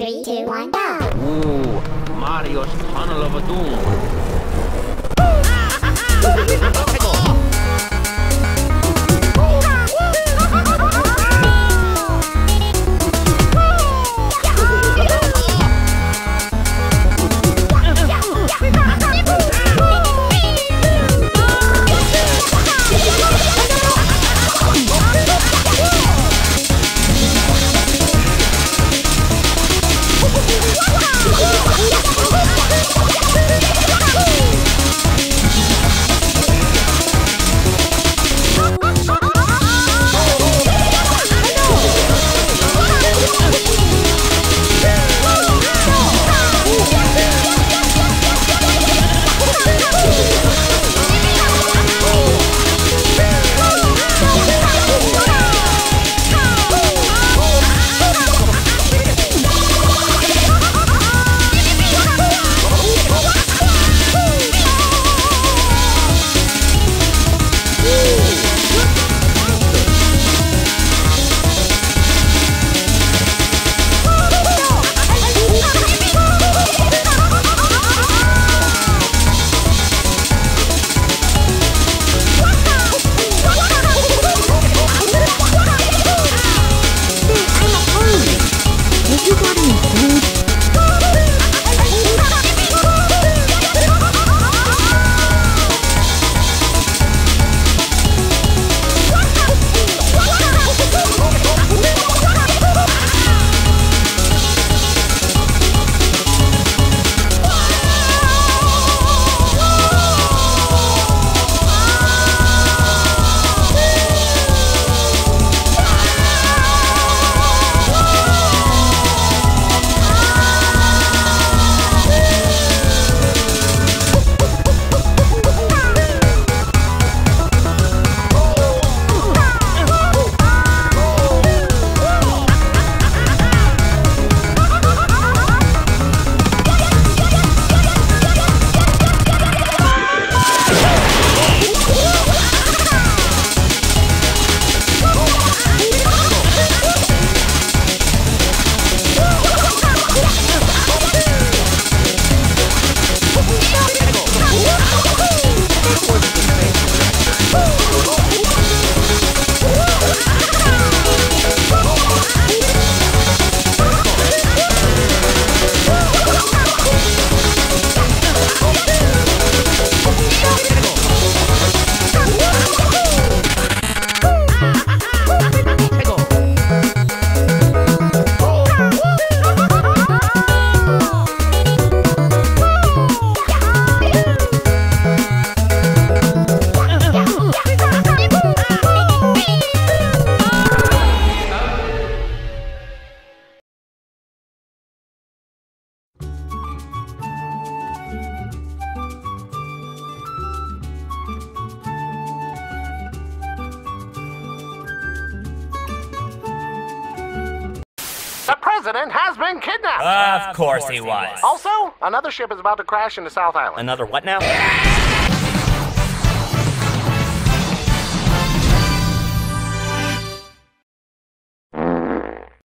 Three, two, one, go. Ooh, Mario's Tunnel of Doom. president has been kidnapped. Of course he was. Also, another ship is about to crash into South Island. Another what now?